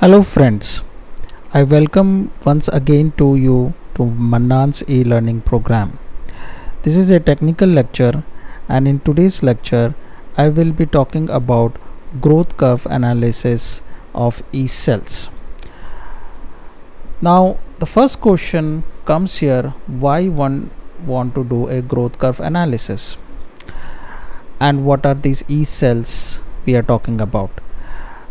Hello friends, I welcome once again to you to Mannan's e-learning program. This is a technical lecture and in today's lecture I will be talking about growth curve analysis of e-cells. Now the first question comes here why one want to do a growth curve analysis and what are these e-cells we are talking about.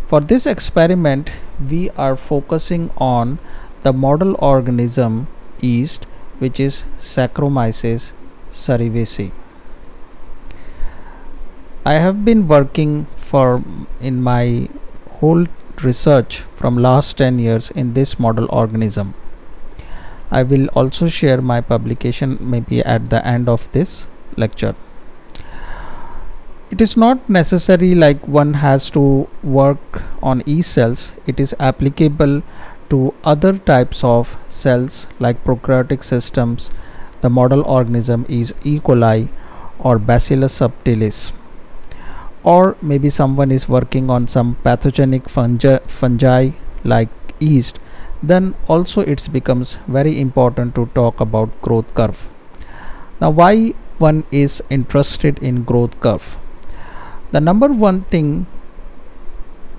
For this experiment we are focusing on the model organism yeast which is Saccharomyces cerevisiae. I have been working for in my whole research from last 10 years in this model organism. I will also share my publication maybe at the end of this lecture it is not necessary like one has to work on E cells it is applicable to other types of cells like prokaryotic systems the model organism is E. coli or Bacillus subtilis. Or maybe someone is working on some pathogenic fungi, fungi like yeast then also it becomes very important to talk about growth curve. Now why one is interested in growth curve the number one thing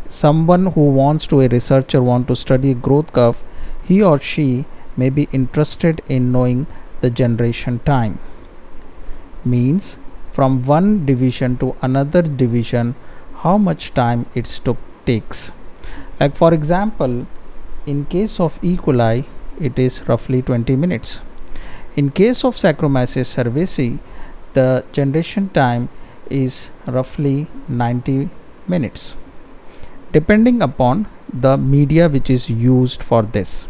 someone who wants to a researcher want to study growth curve he or she may be interested in knowing the generation time. Means from one division to another division how much time it took takes. Like for example in case of E. coli it is roughly 20 minutes. In case of Saccharomyces cerevisiae the generation time is roughly 90 minutes. Depending upon the media which is used for this.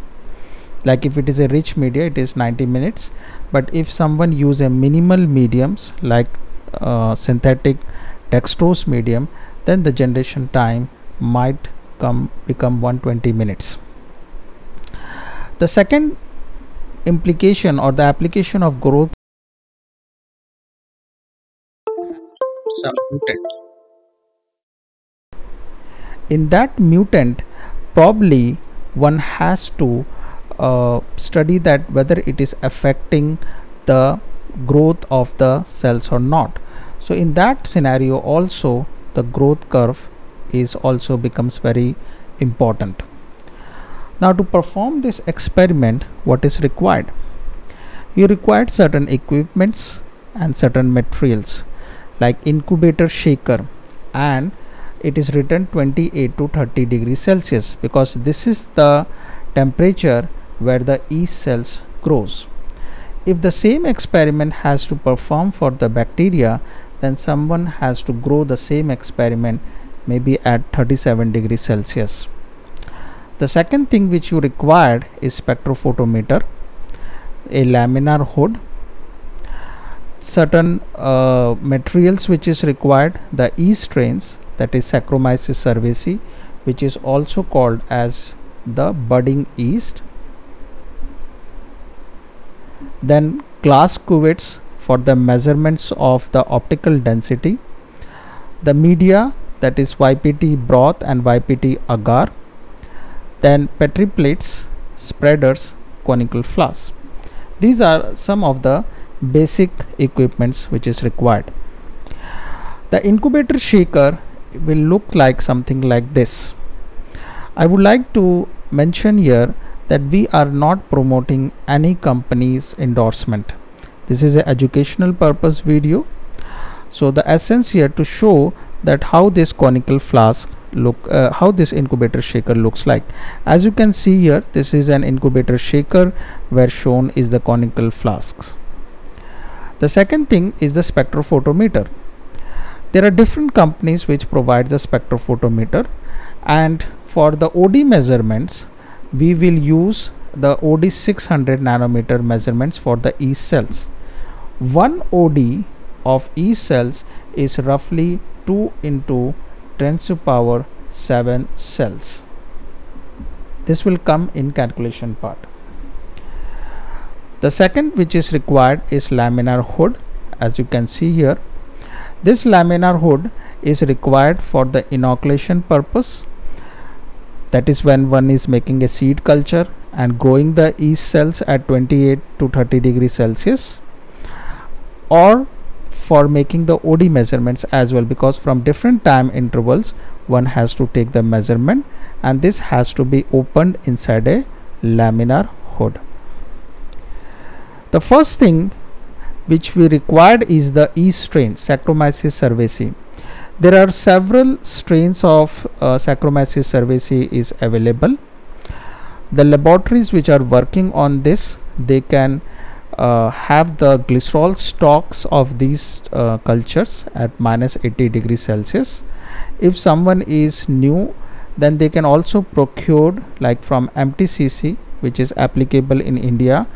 Like if it is a rich media it is 90 minutes. But if someone use a minimal mediums like uh, synthetic dextrose medium then the generation time might come become 120 minutes. The second implication or the application of growth some mutant. In that mutant, probably one has to uh, study that whether it is affecting the growth of the cells or not. So in that scenario also the growth curve is also becomes very important. Now to perform this experiment what is required? You required certain equipments and certain materials like incubator shaker and it is written 28 to 30 degrees Celsius because this is the temperature where the yeast cells grows. If the same experiment has to perform for the bacteria then someone has to grow the same experiment maybe at 37 degrees Celsius. The second thing which you required is spectrophotometer, a laminar hood certain uh, materials which is required the E strains that is Saccharomyces cerevisiae which is also called as the budding yeast. Then glass cuvettes for the measurements of the optical density. The media that is YPD broth and YPD agar. Then petri plates spreaders conical flasks. These are some of the basic equipments which is required. The incubator shaker will look like something like this. I would like to mention here that we are not promoting any company's endorsement. This is an educational purpose video. So the essence here to show that how this conical flask look uh, how this incubator shaker looks like. As you can see here this is an incubator shaker where shown is the conical flasks the second thing is the spectrophotometer. There are different companies which provide the spectrophotometer and for the OD measurements we will use the OD 600 nanometer measurements for the E cells. One OD of E cells is roughly 2 into 10 to power 7 cells. This will come in calculation part. The second which is required is laminar hood as you can see here. This laminar hood is required for the inoculation purpose that is when one is making a seed culture and growing the yeast cells at 28 to 30 degrees Celsius or for making the OD measurements as well because from different time intervals one has to take the measurement and this has to be opened inside a laminar hood. The first thing which we required is the yeast strain Saccharomyces cerevisiae. There are several strains of uh, Saccharomyces cerevisiae is available. The laboratories which are working on this they can uh, have the glycerol stocks of these uh, cultures at minus 80 degrees Celsius. If someone is new then they can also procure like from MTCC which is applicable in India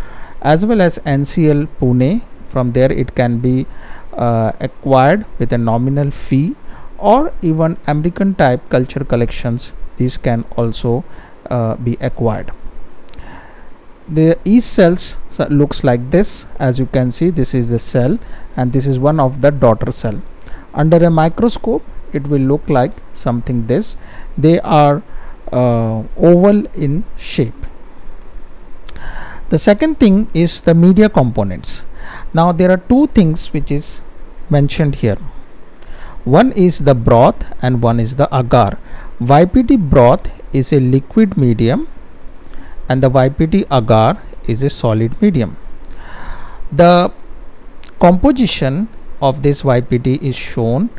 as well as NCL Pune from there it can be uh, acquired with a nominal fee or even American type culture collections these can also uh, be acquired. The yeast cells looks like this. As you can see this is the cell and this is one of the daughter cell. Under a microscope it will look like something this. They are uh, oval in shape the second thing is the media components. Now there are two things which is mentioned here. One is the broth and one is the agar. YPD broth is a liquid medium and the YPD agar is a solid medium. The composition of this YPD is shown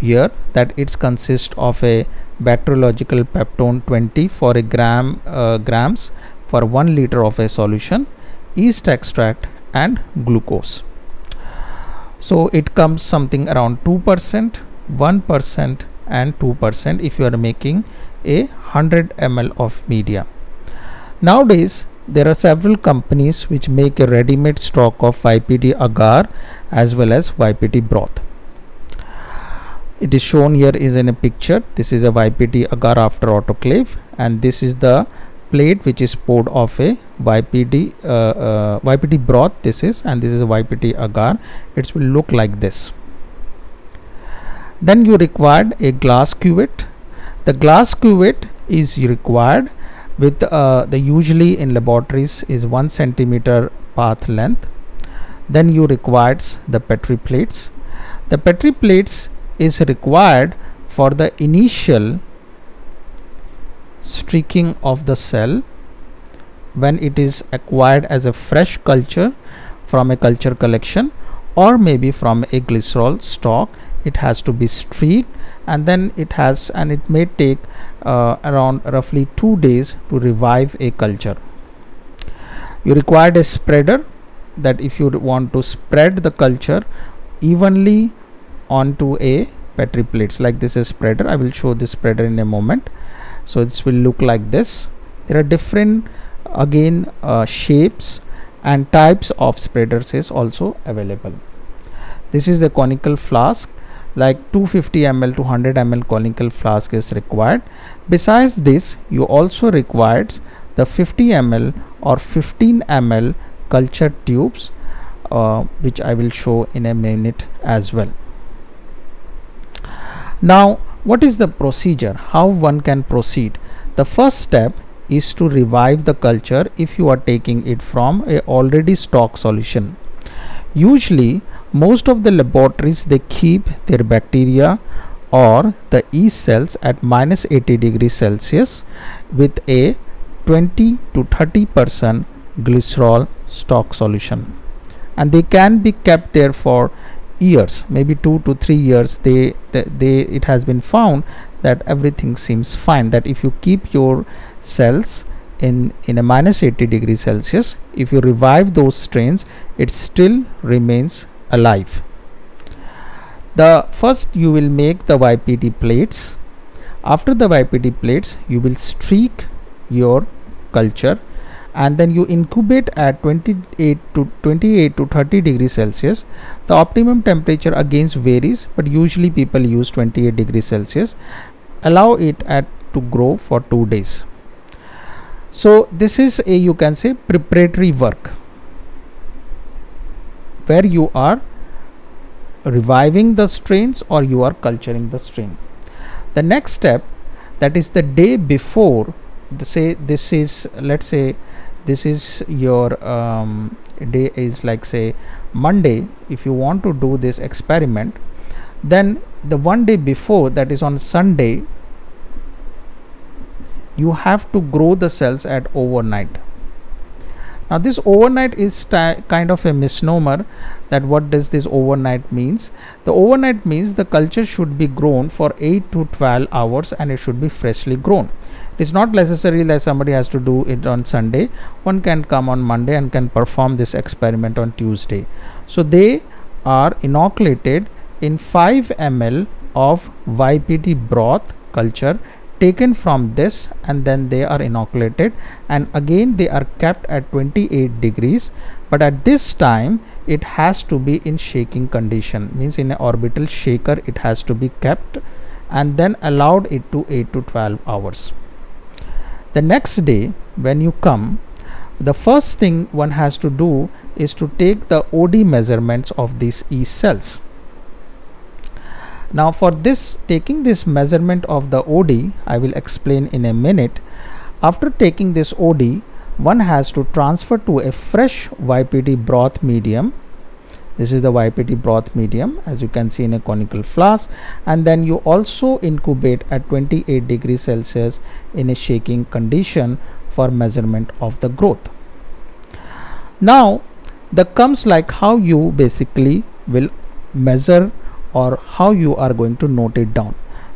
here that it consists of a bacteriological peptone 20 for a gram uh, grams for 1 liter of a solution yeast extract and glucose so it comes something around 2% 1% and 2% if you are making a 100 ml of media Nowadays, there are several companies which make a ready-made stock of YPD agar as well as YPD broth. It is shown here is in a picture. This is a YPD agar after autoclave and this is the plate which is poured off a YPD uh, uh, YPD broth this is and this is a YPD agar. It will look like this. Then you required a glass cuvette. The glass cuvette is required with uh, the usually in laboratories is 1 centimeter path length then you requires the petri plates the petri plates is required for the initial streaking of the cell when it is acquired as a fresh culture from a culture collection or maybe from a glycerol stock. It has to be streaked and then it has and it may take uh, around roughly two days to revive a culture. You required a spreader that if you want to spread the culture evenly onto a petri plates like this is spreader. I will show this spreader in a moment so this will look like this. There are different again uh, shapes and types of spreaders is also available. This is the conical flask. Like 250 ml to 100 ml conical flask is required. Besides this you also required the 50 ml or 15 ml culture tubes uh, which I will show in a minute as well. Now what is the procedure? How one can proceed? The first step is to revive the culture if you are taking it from a already stock solution. Usually most of the laboratories they keep their bacteria or the yeast cells at minus 80 degrees Celsius with a 20 to 30 percent glycerol stock solution. And they can be kept there for years maybe two to three years they, they, they it has been found that everything seems fine that if you keep your cells in in a minus 80 degree celsius if you revive those strains it still remains alive. The first you will make the YPD plates. After the YPD plates you will streak your culture and then you incubate at 28 to 28 to 30 degrees Celsius. The optimum temperature again varies but usually people use 28 degrees Celsius. Allow it at to grow for 2 days. So this is a you can say preparatory work where you are reviving the strains or you are culturing the strain. The next step that is the day before say this is let's say this is your um, day is like say Monday. If you want to do this experiment then the one day before that is on Sunday you have to grow the cells at overnight. Now this overnight is kind of a misnomer that what does this overnight means. The overnight means the culture should be grown for 8 to 12 hours and it should be freshly grown it is not necessary that somebody has to do it on sunday. One can come on monday and can perform this experiment on tuesday. So they are inoculated in 5 ml of ypd broth culture taken from this and then they are inoculated. And again they are kept at 28 degrees. But at this time it has to be in shaking condition. Means in an orbital shaker it has to be kept and then allowed it to 8 to 12 hours the next day when you come the first thing one has to do is to take the OD measurements of these E cells. Now for this taking this measurement of the OD I will explain in a minute. After taking this OD one has to transfer to a fresh YPD broth medium this is the YPD broth medium as you can see in a conical flask. And then you also incubate at 28 degrees Celsius in a shaking condition for measurement of the growth. Now the comes like how you basically will measure or how you are going to note it down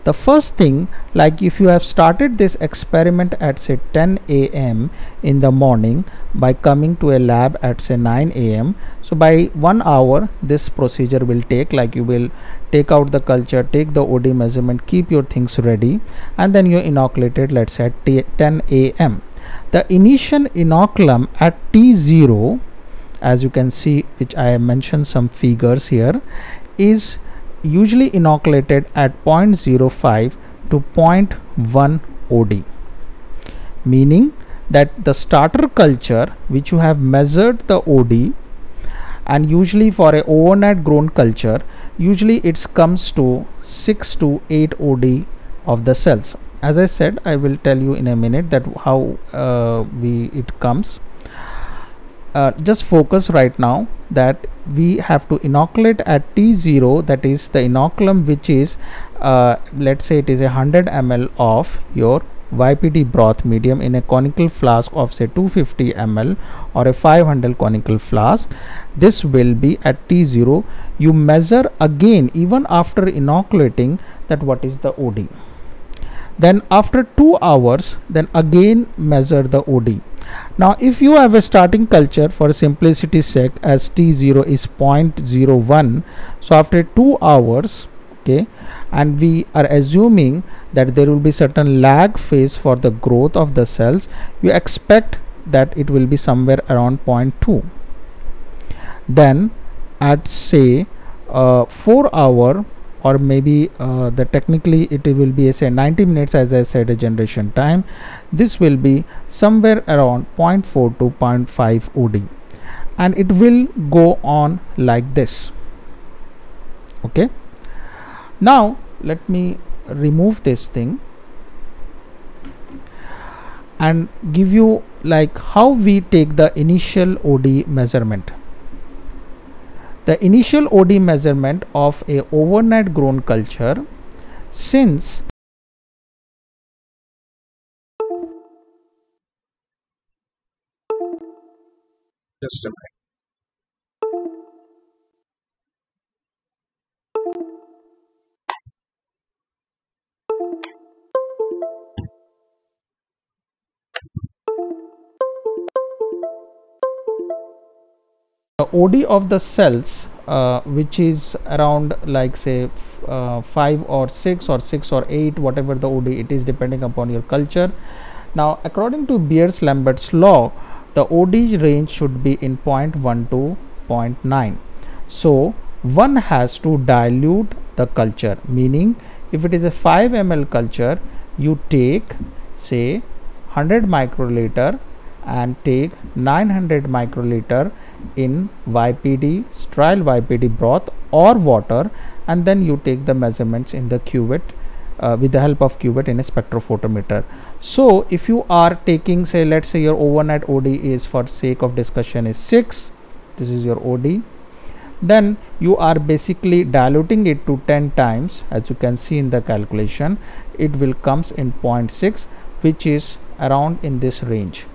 the first thing like if you have started this experiment at say 10 a.m. in the morning by coming to a lab at say 9 a.m. so by one hour this procedure will take like you will take out the culture take the OD measurement keep your things ready and then you inoculate it let's say at 10 a.m. the initial inoculum at T0 as you can see which I have mentioned some figures here is usually inoculated at 0.05 to 0.1 OD meaning that the starter culture which you have measured the OD and usually for a overnight grown culture usually it comes to 6 to 8 OD of the cells. As I said I will tell you in a minute that how uh, we it comes. Uh, just focus right now that we have to inoculate at T0 that is the inoculum which is uh, let's say it is a 100 ml of your YPD broth medium in a conical flask of say 250 ml or a 500 conical flask. This will be at T0 you measure again even after inoculating that what is the OD then after 2 hours then again measure the OD now if you have a starting culture for simplicity sake as t0 is 0.01 so after 2 hours okay and we are assuming that there will be certain lag phase for the growth of the cells you expect that it will be somewhere around 0.2 then at say uh, 4 hour or maybe uh, the technically it will be say 90 minutes as I said a generation time. This will be somewhere around 0.4 to 0.5 OD and it will go on like this. Okay? Now let me remove this thing and give you like how we take the initial OD measurement the initial OD measurement of a overnight grown culture since just a minute. The OD of the cells uh, which is around like say uh, 5 or 6 or 6 or 8 whatever the OD it is depending upon your culture. Now according to Beers-Lambert's law the OD range should be in 0.1 to 0.9 so one has to dilute the culture meaning if it is a 5 ml culture you take say 100 microliter and take 900 microliter in YPD, sterile YPD broth or water and then you take the measurements in the cuvette uh, with the help of cuvette in a spectrophotometer. So if you are taking say let's say your overnight OD is for sake of discussion is 6 this is your OD then you are basically diluting it to 10 times. As you can see in the calculation it will comes in 0.6 which is around in this range.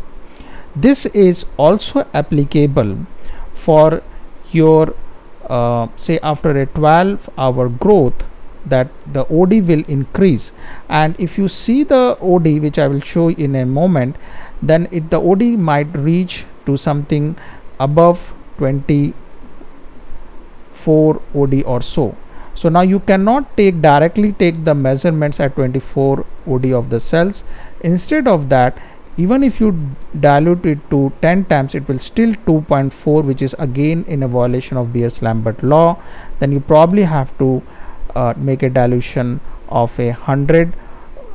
This is also applicable for your uh, say after a 12 hour growth that the OD will increase. And if you see the OD which I will show in a moment then it the OD might reach to something above 24 OD or so. So now you cannot take directly take the measurements at 24 OD of the cells. Instead of that even if you dilute it to 10 times it will still 2.4 which is again in a violation of Beers-Lambert law. Then you probably have to uh, make a dilution of a 100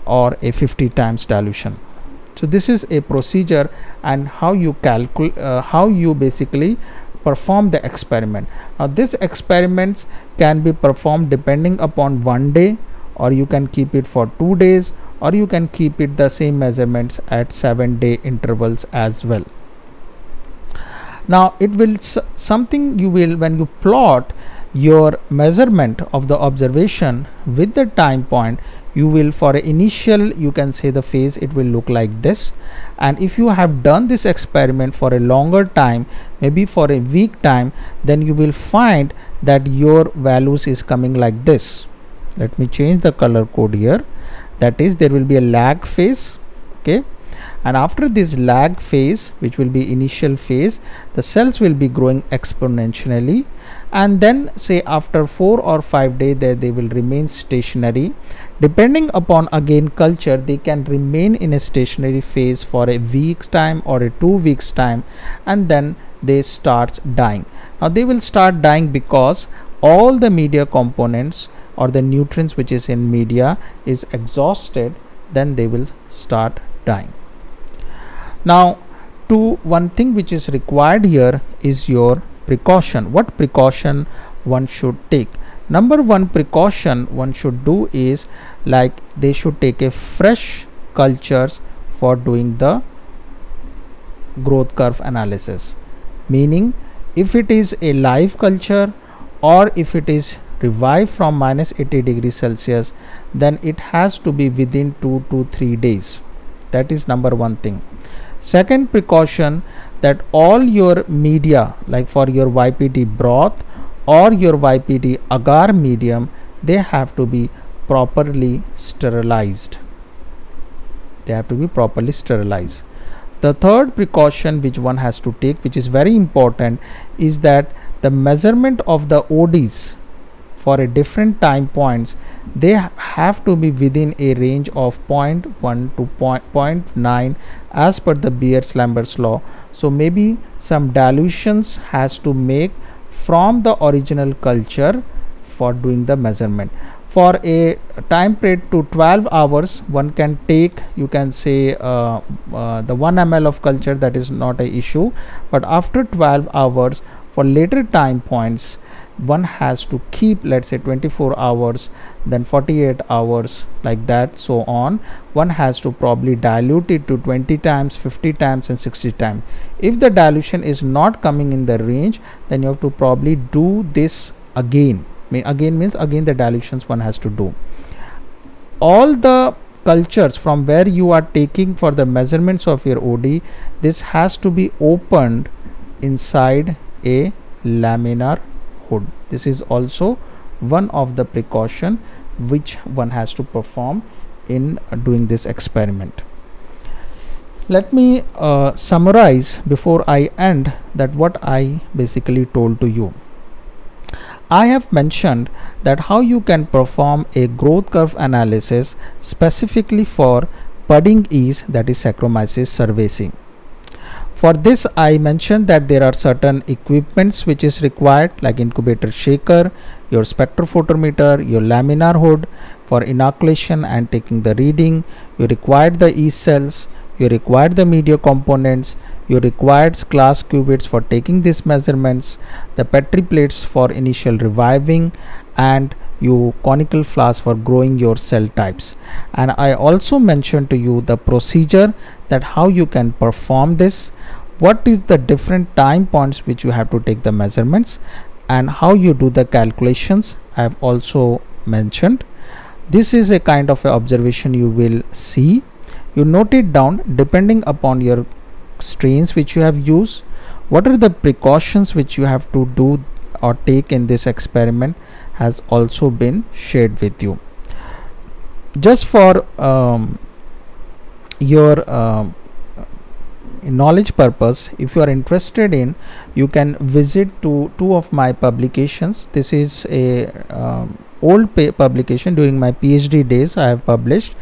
or a 50 times dilution. So this is a procedure and how you calculate uh, how you basically perform the experiment. Now this experiments can be performed depending upon one day or you can keep it for two days or you can keep it the same measurements at seven day intervals as well. Now it will something you will when you plot your measurement of the observation with the time point you will for initial you can say the phase it will look like this. And if you have done this experiment for a longer time maybe for a week time then you will find that your values is coming like this. Let me change the color code here that is there will be a lag phase okay? And after this lag phase which will be initial phase the cells will be growing exponentially. And then say after 4 or 5 days they, they will remain stationary. Depending upon again culture they can remain in a stationary phase for a week's time or a 2 weeks time and then they start dying. Now they will start dying because all the media components or the nutrients which is in media is exhausted then they will start dying. Now to one thing which is required here is your precaution. What precaution one should take? Number one precaution one should do is like they should take a fresh cultures for doing the growth curve analysis. Meaning if it is a live culture or if it is revive from minus 80 degrees Celsius then it has to be within 2 to 3 days. That is number one thing. Second precaution that all your media like for your YPD broth or your YPD agar medium they have to be properly sterilized. They have to be properly sterilized. The third precaution which one has to take which is very important is that the measurement of the ODs for a different time points they have to be within a range of 0.1 to 0.9 as per the Beers-Lambert's law. So maybe some dilutions has to make from the original culture for doing the measurement. For a time period to 12 hours one can take you can say uh, uh, the 1 ml of culture that is not a issue. But after 12 hours for later time points one has to keep let's say 24 hours then 48 hours like that so on. One has to probably dilute it to 20 times 50 times and 60 times. If the dilution is not coming in the range then you have to probably do this again. Mean, again means again the dilutions one has to do. All the cultures from where you are taking for the measurements of your OD this has to be opened inside a laminar hood. This is also one of the precaution which one has to perform in doing this experiment. Let me uh, summarize before I end that what I basically told to you. I have mentioned that how you can perform a growth curve analysis specifically for budding yeast that is Saccharomyces cerevisiae for this I mentioned that there are certain equipments which is required like incubator shaker, your spectrophotometer, your laminar hood for inoculation and taking the reading. You required the E cells, you required the media components, you required glass cuvettes for taking these measurements, the Petri plates for initial reviving and you conical flask for growing your cell types. And I also mentioned to you the procedure that how you can perform this. What is the different time points which you have to take the measurements and how you do the calculations I have also mentioned. This is a kind of a observation you will see. You note it down depending upon your strains which you have used. What are the precautions which you have to do or take in this experiment has also been shared with you. Just for um, your um, knowledge purpose if you are interested in you can visit to two of my publications. This is a um, old publication during my phd days i have published.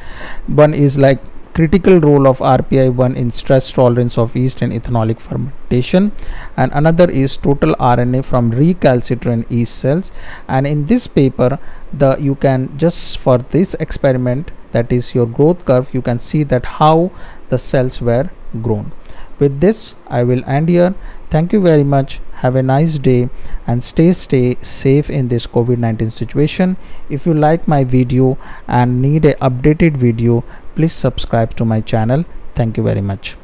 One is like critical role of RPI1 in stress tolerance of yeast and ethanolic fermentation. And another is total RNA from recalcitrant yeast cells. And in this paper the you can just for this experiment that is your growth curve you can see that how the cells were grown. With this I will end here. Thank you very much. Have a nice day and stay stay safe in this COVID-19 situation. If you like my video and need a updated video please subscribe to my channel. Thank you very much